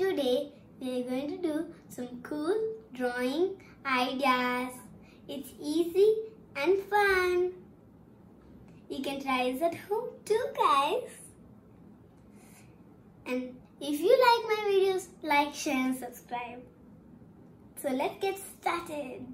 Today we are going to do some cool drawing ideas. It's easy and fun. You can try this at home too guys. And if you like my videos, like, share and subscribe. So let's get started.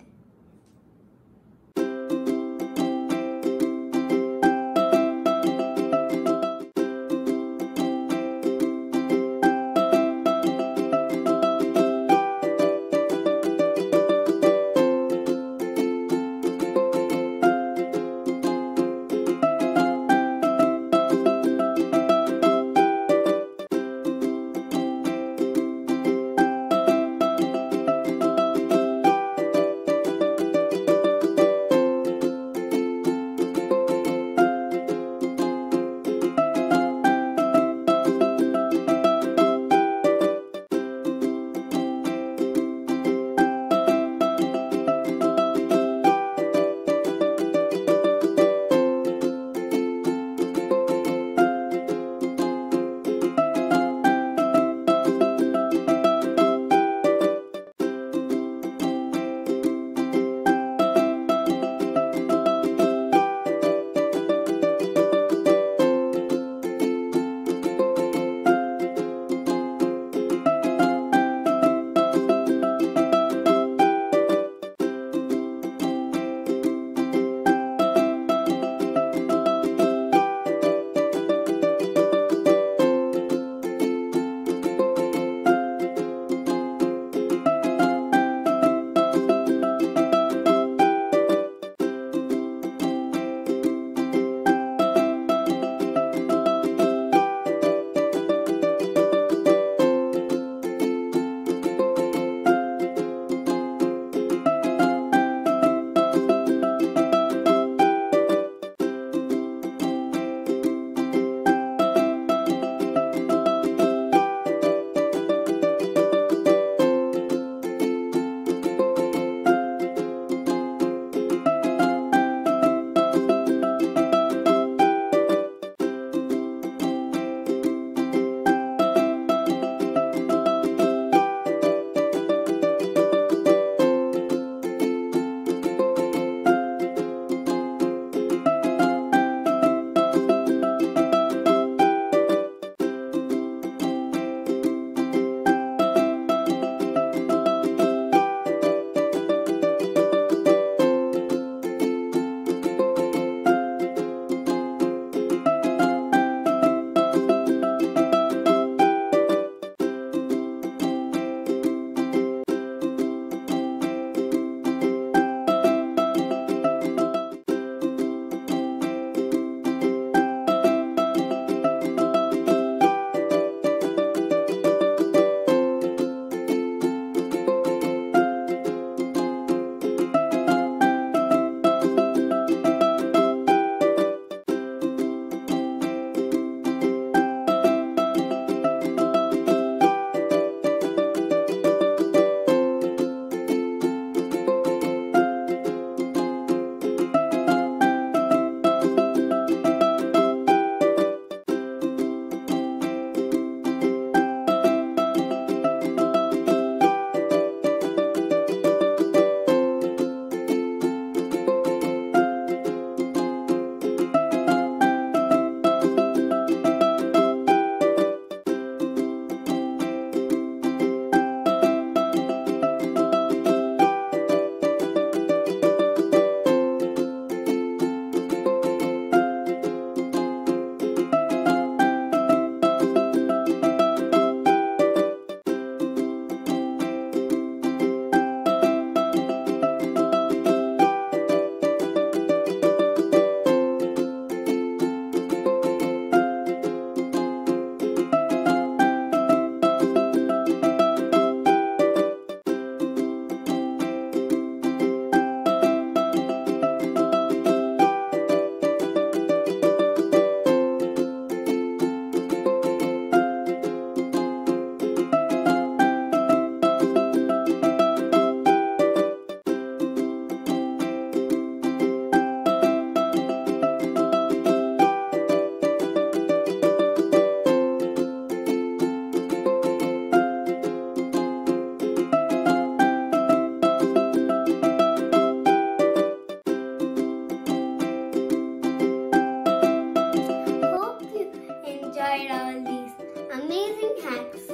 hacks.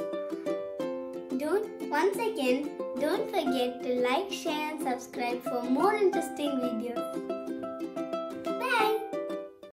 Don't once again, don't forget to like, share and subscribe for more interesting videos.